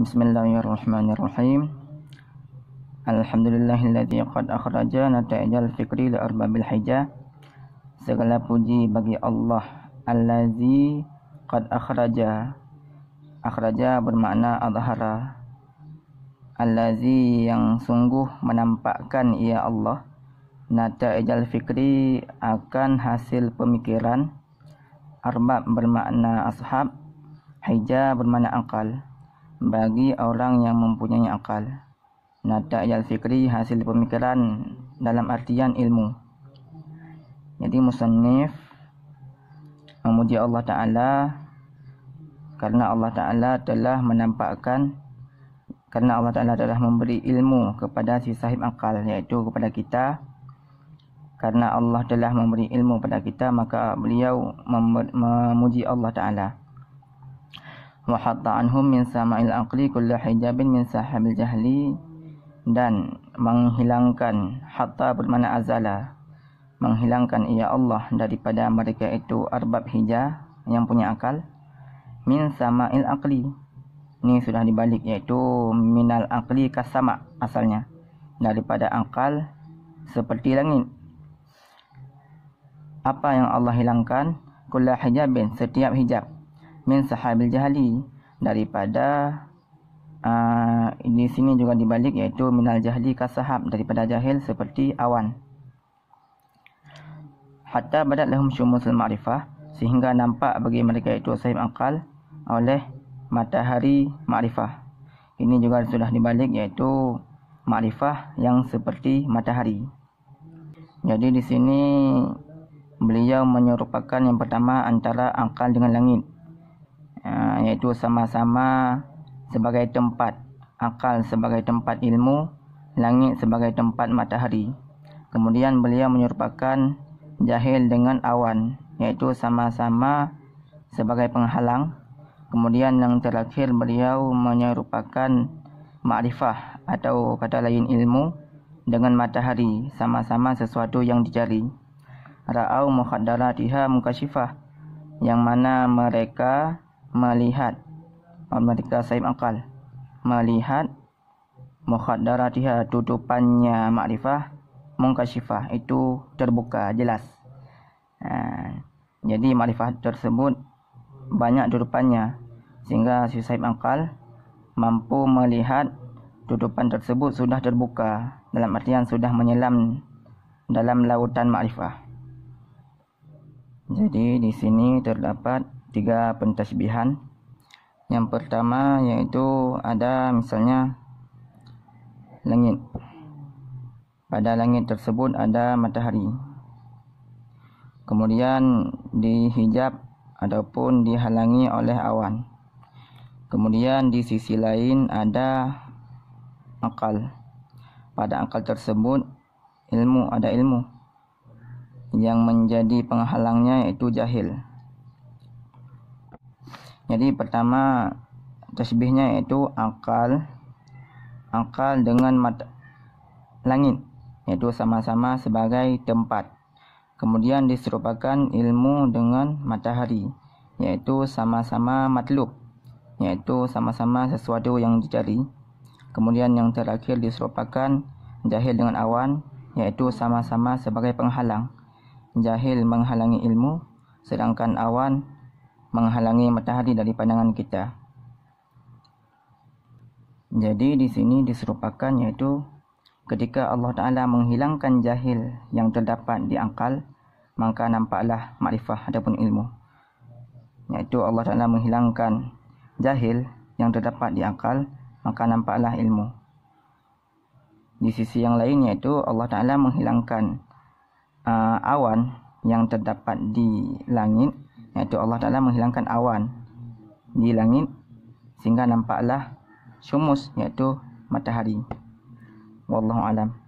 Bismillahirrahmanirrahim. Alhamdulillahilladzi qad akhraja nata'ijal fikri li arbabil hijah. Segala puji bagi Allah allazi qad akhraja. Akhraja bermakna adhara. Allazi yang sungguh menampakkan ia Allah nata'ijal fikri akan hasil pemikiran arbab bermakna ashab hijah bermakna akal bagi orang yang mempunyai akal. Nata yal fikri hasil pemikiran dalam artian ilmu. Jadi musannif memuji Allah Ta'ala karena Allah Ta'ala telah menampakkan karena Allah Ta'ala telah memberi ilmu kepada si sahib akal iaitu kepada kita karena Allah telah memberi ilmu kepada kita maka beliau memuji Allah Ta'ala wa hatta anhum min sama'il aqli kullu hijabin min sahabil jahli dan menghilangkan hatta bermakna azala. Menghilangkan ia Allah daripada mereka itu arbab hijah yang punya akal. Min sama'il aqli. Ini sudah dibalik iaitu minal aqli kasama asalnya. Daripada akal seperti langit. Apa yang Allah hilangkan? Kullu hijabin setiap hijab min sahabil jahli daripada uh, di sini juga dibalik iaitu minal jahli kasahab daripada jahil seperti awan. Hatta badat lahum syumusul ma'rifah sehingga nampak bagi mereka itu sahib akal oleh matahari ma'rifah. Ini juga sudah dibalik iaitu ma'rifah yang seperti matahari. Jadi di sini beliau menyerupakan yang pertama antara akal dengan langit iaitu sama-sama sebagai tempat akal sebagai tempat ilmu langit sebagai tempat matahari. Kemudian beliau menyerupakan jahil dengan awan. Iaitu sama-sama sebagai penghalang. Kemudian yang terakhir beliau menyerupakan makrifah atau kata lain ilmu dengan matahari. Sama-sama sesuatu yang dicari. Ra'au mukhaddaratiha mukashifah yang mana mereka melihat mereka sahib akal melihat mukhaddaratiha tutupannya makrifah mungkashifah itu terbuka jelas. Ha, jadi makrifah tersebut banyak tutupannya sehingga si sahib akal mampu melihat tutupan tersebut sudah terbuka dalam artian sudah menyelam dalam lautan makrifah. Jadi di sini terdapat tiga pentasbihan. Yang pertama yaitu ada misalnya langit. Pada langit tersebut ada matahari. Kemudian dihijab ataupun dihalangi oleh awan. Kemudian di sisi lain ada akal. Pada akal tersebut ilmu ada ilmu yang menjadi penghalangnya yaitu jahil. Jadi pertama tasbihnya iaitu akal akal dengan mata langit iaitu sama-sama sebagai tempat. Kemudian diserupakan ilmu dengan matahari iaitu sama-sama matlub iaitu sama-sama sesuatu yang dicari. Kemudian yang terakhir diserupakan jahil dengan awan iaitu sama-sama sebagai penghalang. Jahil menghalangi ilmu sedangkan awan menghalangi matahari dari pandangan kita. Jadi di sini diserupakan yaitu ketika Allah Taala menghilangkan jahil yang terdapat di akal, maka nampaklah makrifah ataupun ilmu. Yaitu Allah Taala menghilangkan jahil yang terdapat di akal, maka nampaklah ilmu. Di sisi yang lain yaitu Allah Taala menghilangkan uh, awan yang terdapat di langit iaitu Allah Taala menghilangkan awan di langit sehingga nampaklah syumus iaitu matahari. Wallahu alam